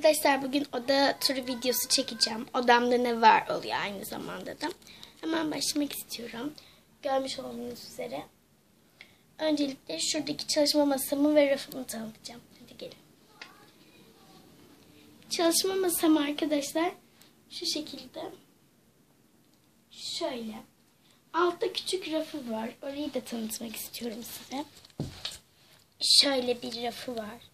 Arkadaşlar bugün oda turu videosu çekeceğim. Odamda ne var oluyor aynı zamanda da. Hemen başlamak istiyorum. Görmüş olduğunuz üzere. Öncelikle şuradaki çalışma masamı ve rafımı tanıtacağım. Hadi gelin. Çalışma masam arkadaşlar şu şekilde. Şöyle. Altta küçük rafı var. Orayı da tanıtmak istiyorum size. Şöyle bir rafı var.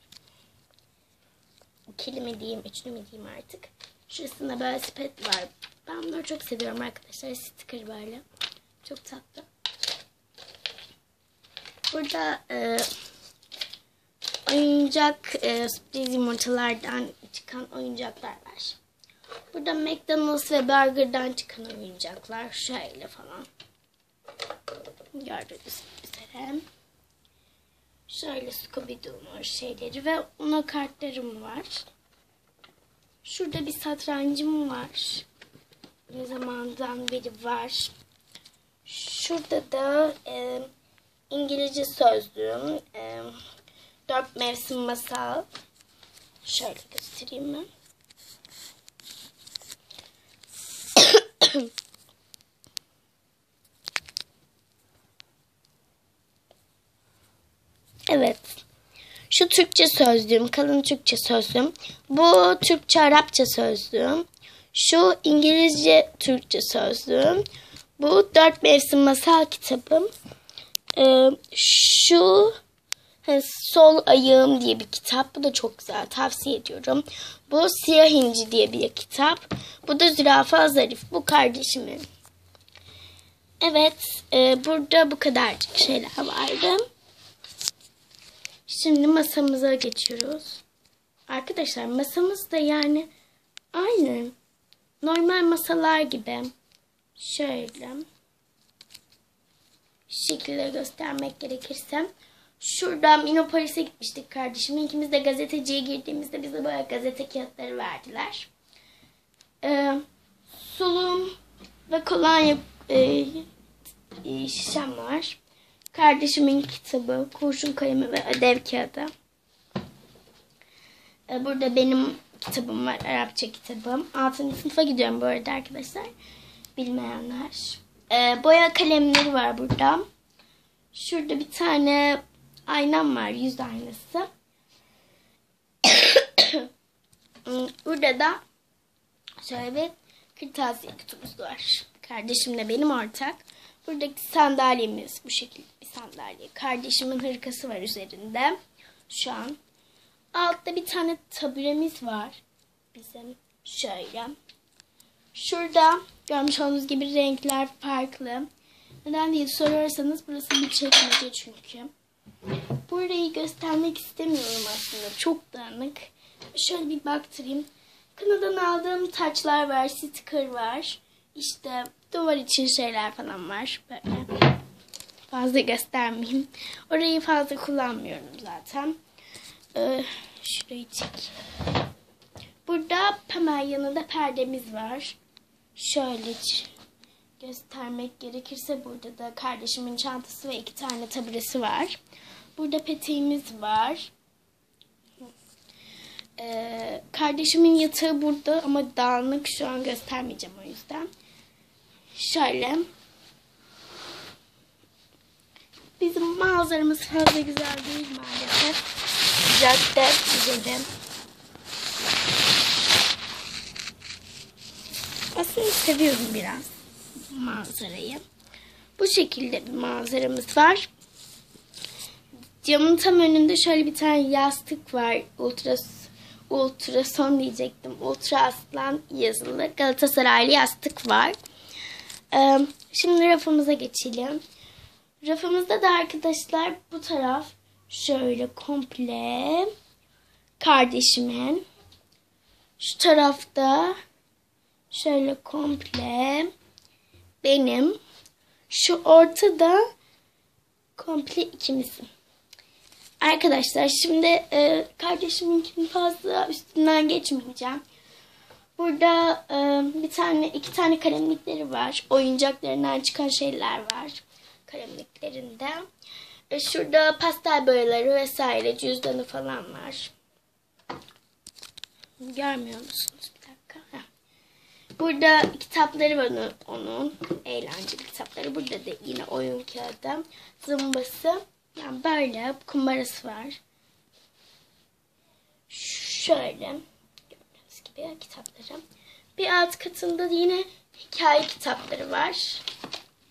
İkili mi diyeyim, üçlü mü diyeyim artık. Şurasında böyle sepet var. Ben bunları çok seviyorum arkadaşlar. Sticker böyle. Çok tatlı. Burada e, oyuncak e, sürpriz yumurtalardan çıkan oyuncaklar var. Burada McDonald's ve Burger'dan çıkan oyuncaklar. Şöyle falan. Gördüğünüz üzere. Şöyle Scooby-Doo'nun şeyleri ve ona kartlarım var. Şurada bir satrancım var. Ne zamandan beri var. Şurada da e, İngilizce sözlüğüm. E, dört mevsim masal. Şöyle göstereyim ben. Evet. Şu Türkçe sözlüğüm, kalın Türkçe sözlüğüm. Bu Türkçe Arapça sözlüğüm. Şu İngilizce Türkçe sözlüğüm. Bu Dört Mevsim Masal kitabım. Ee, şu Sol Ayağım diye bir kitap. Bu da çok güzel. Tavsiye ediyorum. Bu Siyah İnci diye bir kitap. Bu da Zürafa Zarif. Bu kardeşimin. Evet. E, burada bu kadarcık şeyler vardı. Şimdi masamıza geçiyoruz. Arkadaşlar masamız da yani aynı. Normal masalar gibi. Şöyle. Şekilde göstermek gerekirse. Şuradan Minopolis'e gitmiştik kardeşim. İkimiz de gazeteciye girdiğimizde bize böyle gazete kağıtları verdiler. Ee, sulum ve kolonya e, e, şişem var. Kardeşimin kitabı, kurşun kalemi ve ödev kağıdı. Ee, burada benim kitabım var, Arapça kitabım. 6. sınıfa gidiyorum bu arada arkadaşlar. Bilmeyenler. Ee, boya kalemleri var burada. Şurada bir tane aynam var, yüz aynası. burada da şöyle bir kırtasiye kutumuz var. Kardeşimle benim ortak. Buradaki sandalyemiz bu şekilde bir sandalye. Kardeşimin hırkası var üzerinde. Şu an. Altta bir tane taburemiz var. Bizim şöyle. Şurada görmüş olduğunuz gibi renkler farklı. Neden diye sorarsanız burası bir çekmece çünkü. Burayı göstermek istemiyorum aslında. Çok dağınık. Şöyle bir baktırayım. Kanada'dan aldığım taçlar var, sticker var. İşte duvar için şeyler falan var. Böyle fazla göstermeyeyim. Orayı fazla kullanmıyorum zaten. Ee, şurayı çek. Burada hemen yanında perdemiz var. Şöyle göstermek gerekirse burada da kardeşimin çantası ve iki tane taburesi var. Burada peteğimiz var. Ee, kardeşimin yatağı burada ama dağınık şu an göstermeyeceğim o yüzden. Şöyle. Bizim manzaramız fazla güzel değil maalesef. Cadde gidelim. Aslında seviyorum biraz manzarayı. Bu şekilde bir manzaramız var. Camın tam önünde şöyle bir tane yastık var. Ultra ultrason diyecektim. Ultra aslan yazılı Galatasaraylı yastık var. Ee, şimdi rafımıza geçelim. Rafımızda da arkadaşlar bu taraf şöyle komple kardeşimin. Şu tarafta şöyle komple benim. Şu ortada komple ikimizin. Arkadaşlar şimdi e, kardeşiminkini fazla üstünden geçmeyeceğim. Burada e, bir tane, iki tane kalemlikleri var. Oyuncaklarından çıkan şeyler var kalemliklerinde. E, şurada pastel boyaları vesaire cüzdanı falan var. Görmüyor musunuz? Bir dakika. Heh. Burada kitapları var onun. Eğlenceli kitapları. Burada da yine oyun kağıdı. Zımbası. Yani böyle kumbarası var. Şöyle. Gibi kitapları. Bir alt katında da yine hikaye kitapları var.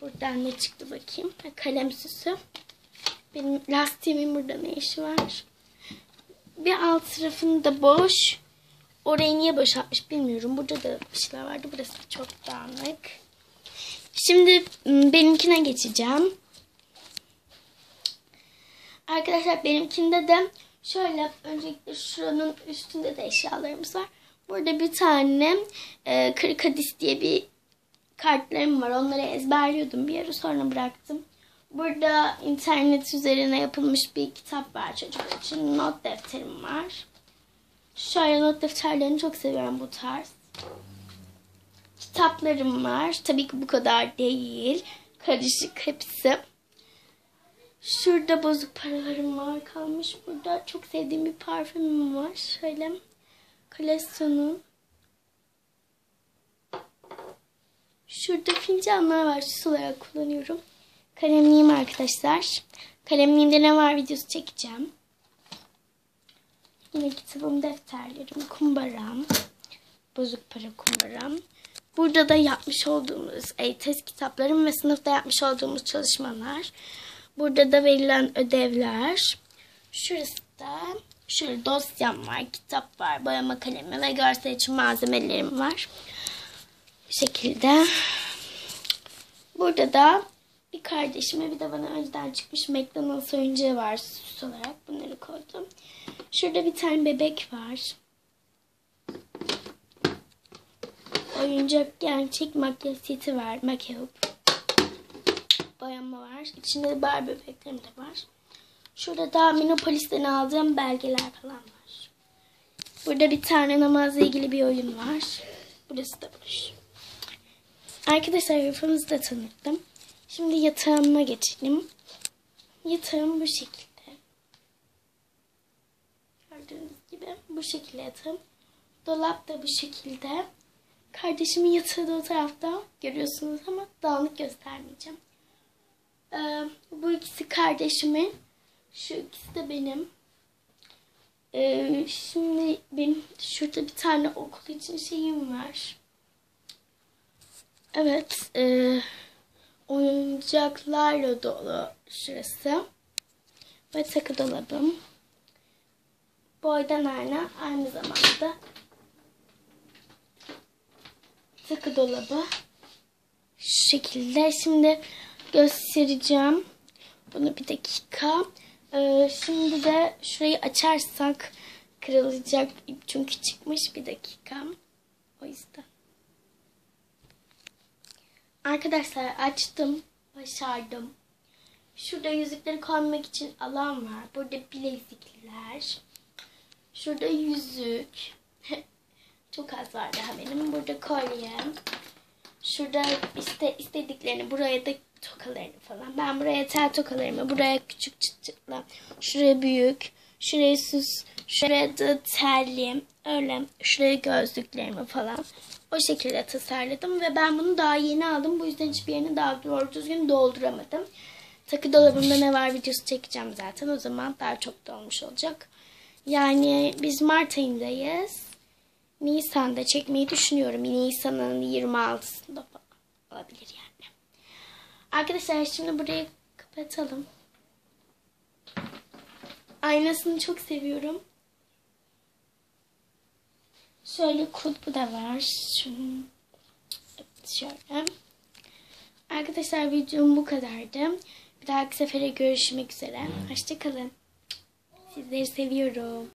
Buradan ne çıktı bakayım. Kalem süsü. Benim lastiğimin burada ne işi var? Bir alt tarafında boş. Orayı niye boşaltmış bilmiyorum. Burada da bir şeyler vardı. Burası çok dağınık. Şimdi benimkine geçeceğim. Arkadaşlar benimkinde de şöyle öncelikle şuranın üstünde de eşyalarımız var. Burada bir tane e, Kırkadis diye bir kartlarım var. Onları ezberliyordum bir ara sonra bıraktım. Burada internet üzerine yapılmış bir kitap var çocuklar için. Not defterim var. Şöyle not defterlerini çok seviyorum bu tarz. Kitaplarım var. Tabii ki bu kadar değil. Karışık hepsi. Şurada bozuk paralarım var kalmış. Burada çok sevdiğim bir parfümüm var. Şöyle koleksiyonun. Şurada fincanlar var. Süs olarak kullanıyorum. Kalemliğim arkadaşlar. Kalemliğimde ne var videosu çekeceğim. Yine kitabım, defterlerim, kumbaram. Bozuk para kumbaram. Burada da yapmış olduğumuz test kitaplarım ve sınıfta yapmış olduğumuz çalışmalar. Burada da verilen ödevler. Şurası da şöyle dosyam var, kitap var, boyama kalemi ve görsel için malzemelerim var. Bu şekilde. Burada da bir kardeşime bir de bana önceden çıkmış McDonald's oyuncağı var süs olarak. Bunları koydum. Şurada bir tane bebek var. Oyuncak gerçek makyaj seti var. Make-up. Boyama var. İçinde de Barbie bebeklerim de var. Şurada da Minopolis'ten aldığım belgeler falan var. Burada bir tane namazla ilgili bir oyun var. Burası da boş. Arkadaşlar yatağımızı da tanıttım. Şimdi yatağıma geçelim. Yatağım bu şekilde. Gördüğünüz gibi bu şekilde yatağım. Dolap da bu şekilde. Kardeşimin yatağı da o tarafta görüyorsunuz ama dağınık göstermeyeceğim. Ee, bu ikisi kardeşimin. Şu ikisi de benim. Ee, şimdi benim şurada bir tane okul için şeyim var. Evet. E, oyuncaklarla dolu şurası. Ve takı dolabım. Boydan ayna aynı zamanda takı dolabı. Şu şekilde. Şimdi göstereceğim. Bunu bir dakika. Ee, şimdi de şurayı açarsak kırılacak çünkü çıkmış bir dakika. O yüzden. Arkadaşlar açtım. Başardım. Şurada yüzükleri koymak için alan var. Burada bilezikler. Şurada yüzük. Çok az var daha benim. Burada kolyem. Şurada iste, istediklerini buraya da tokalarını falan. Ben buraya tel tokalarımı, buraya küçük çıt çıtla, şuraya büyük, şuraya süs, şuraya da terli, öyle şuraya gözlüklerimi falan. O şekilde tasarladım ve ben bunu daha yeni aldım. Bu yüzden hiçbir yerini daha doğru düzgün dolduramadım. Takı dolabımda ne var videosu çekeceğim zaten. O zaman daha çok dolmuş olacak. Yani biz Mart ayındayız. Nisan'da çekmeyi düşünüyorum. Nisan'ın 26'sında falan olabilir yani. Arkadaşlar şimdi burayı kapatalım. Aynasını çok seviyorum. Şöyle kulpu da var. Şunu şöyle. Arkadaşlar videom bu kadardı. Bir dahaki sefere görüşmek üzere. Hoşçakalın. Sizleri seviyorum.